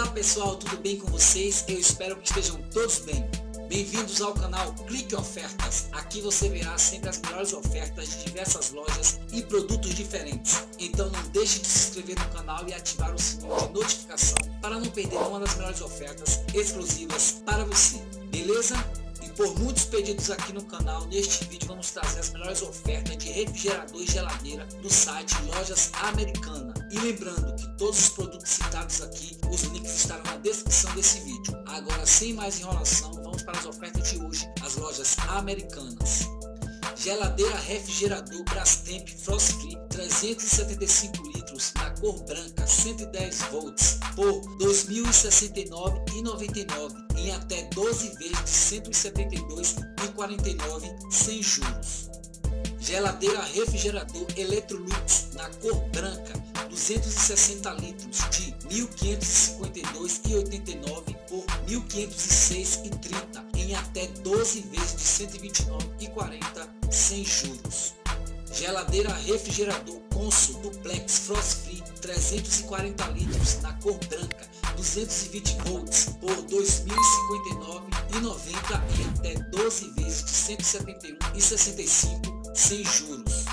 Olá pessoal, tudo bem com vocês? Eu espero que estejam todos bem. Bem-vindos ao canal Clique Ofertas. Aqui você verá sempre as melhores ofertas de diversas lojas e produtos diferentes. Então não deixe de se inscrever no canal e ativar o sininho de notificação para não perder uma das melhores ofertas exclusivas para você. Beleza? Por muitos pedidos aqui no canal, neste vídeo vamos trazer as melhores ofertas de refrigerador e geladeira do site Lojas Americana. E lembrando que todos os produtos citados aqui, os links estarão na descrição desse vídeo. Agora, sem mais enrolação, vamos para as ofertas de hoje, as lojas americanas. Geladeira refrigerador Brastemp Frost Free 375 litros na cor branca 110 volts por R$ 2.069,99 em até 12 vezes de 172,49 sem juros. Geladeira refrigerador Electrolux na cor branca 260 litros de R$ 1.552,89 por R$ 1.506,30 em até 12 vezes de 129,40 sem juros. Geladeira refrigerador Consul Duplex Frost Free 340 litros na cor branca 220 volts por R$ 2.059,90 e até 12 vezes de 171,65 sem juros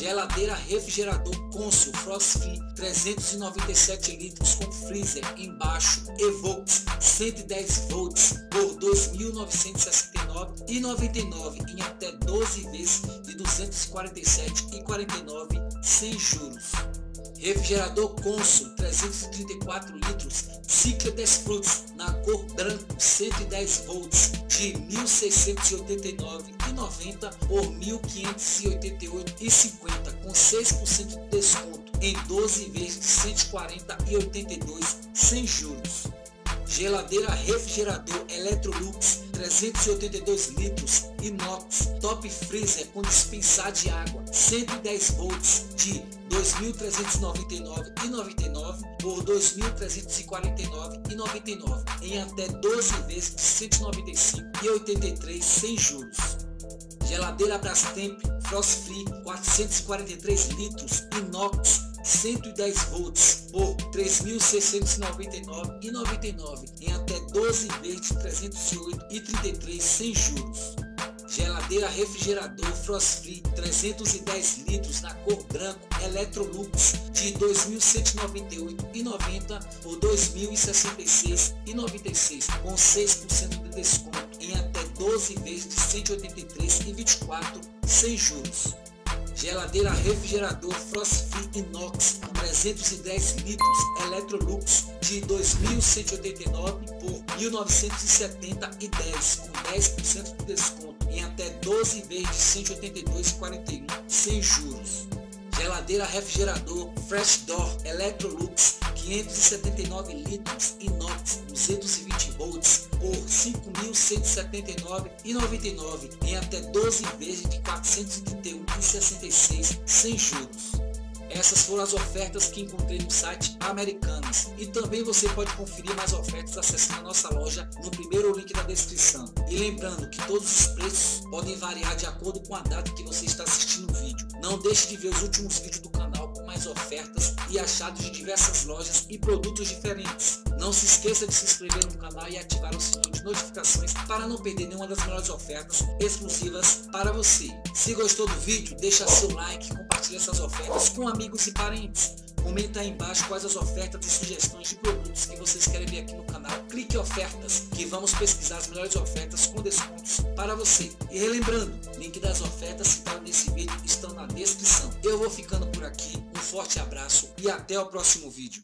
geladeira refrigerador Consul Frostfit 397 litros com freezer embaixo, Evox 110 volts por 2.969 e 99 em até 12 vezes de 247 e 49 sem juros. Refrigerador Consul 334 litros, ciclo 10 frutos na cor branco 110 volts de 1689 1.090 ou 1.588,50 com 6% de desconto em 12 vezes de 140,82 sem juros. Geladeira refrigerador Electrolux 382 litros inox top freezer com dispensar de água 110 volts de 2.399,99 por 2.349,99 em até 12 vezes de 195,83 sem juros. Geladeira Brastemp Frost Free 443 litros inox 110 volts por R$ 3.699,99 em até 12 vezes de 308,33 sem juros. Geladeira refrigerador Frost Free 310 litros na cor branco Electrolux de R$ 2.198,90 por R$ 2.066,96 com 6% de desconto em até 12 vezes de 183,24 sem juros. Geladeira refrigerador Frost Free Inox 310 litros Electrolux de 2.189 por 1.970,10 com 10% de desconto em até 12 vezes de 182,41 sem juros. Geladeira refrigerador Fresh Door Electrolux 579 litros inox 220 volts por R$ 5.179,99 em até 12 vezes de R$ 431,66 sem juros. Essas foram as ofertas que encontrei no site Americanas. E também você pode conferir mais ofertas acessando a nossa loja no primeiro link da descrição. E lembrando que todos os preços podem variar de acordo com a data que você está assistindo o vídeo. Não deixe de ver os últimos vídeos do canal ofertas e achados de diversas lojas e produtos diferentes. Não se esqueça de se inscrever no canal e ativar o sininho de notificações para não perder nenhuma das melhores ofertas exclusivas para você. Se gostou do vídeo, deixa seu like, compartilhe essas ofertas com amigos e parentes. Comenta aí embaixo quais as ofertas e sugestões de produtos que vocês querem ver aqui no canal. Clique em ofertas que vamos pesquisar as melhores ofertas com descontos para você. E relembrando, link das ofertas citadas nesse vídeo estão na descrição. Eu vou ficando por aqui, um forte abraço e até o próximo vídeo.